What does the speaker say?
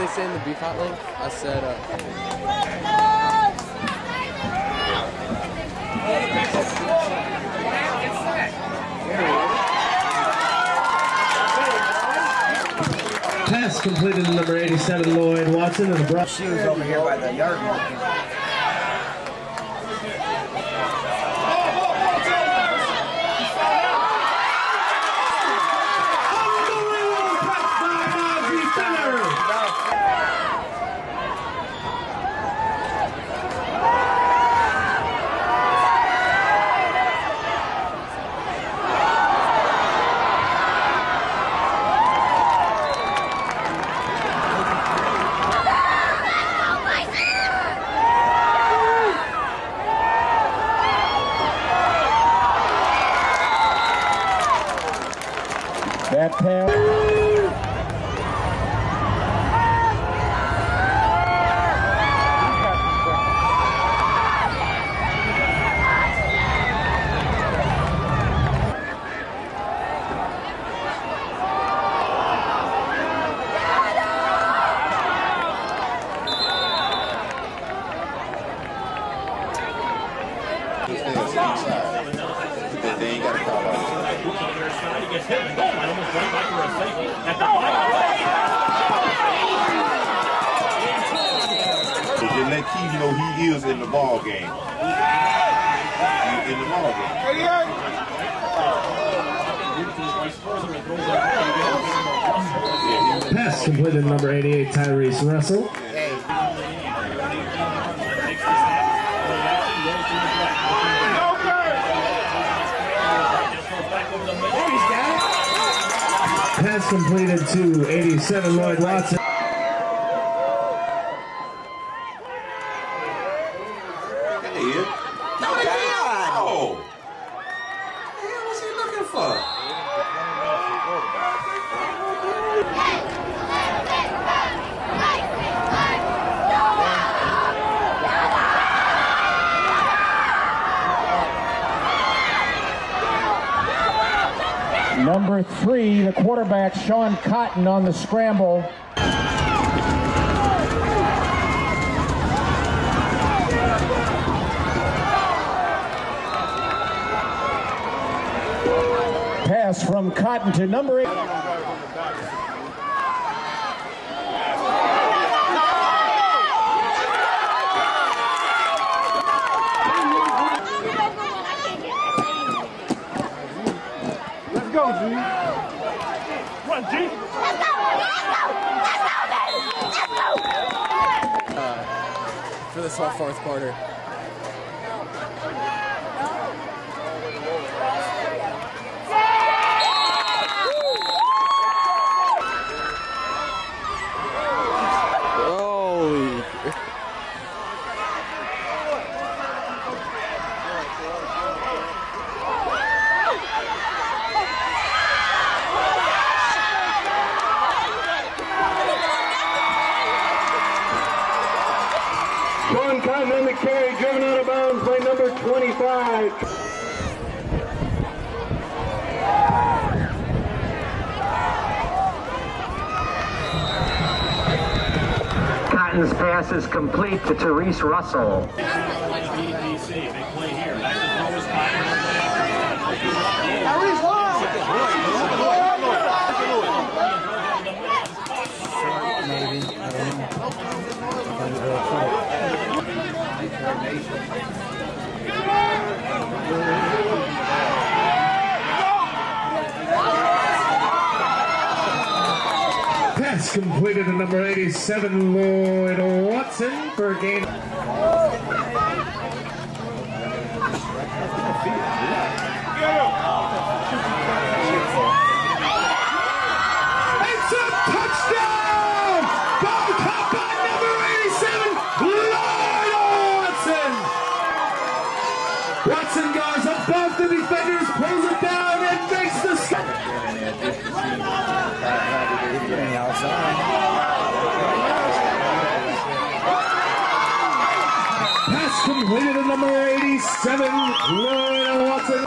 they say in the beef hotline? I said, uh, Pass completed number 87, Lloyd Watson, and the was over here by the yard monkey. That pass. Out. So just let Keith know he is in the ball game. He's in the ball game. Pass completed number 88, Tyrese Russell. Pass completed to 87, Lloyd Watson. There he is. No, God! Oh! The hell was he looking for? Number three, the quarterback, Sean Cotton on the scramble. Pass from Cotton to number eight. Run, G. for this whole fourth quarter. Holy. Sean Cotton carry, driven out of bounds by number 25. Cotton's pass is complete to Tyrese Russell. Maybe. Completed to number 87, Lloyd Watson for a gain. 87, Lloyd Watson.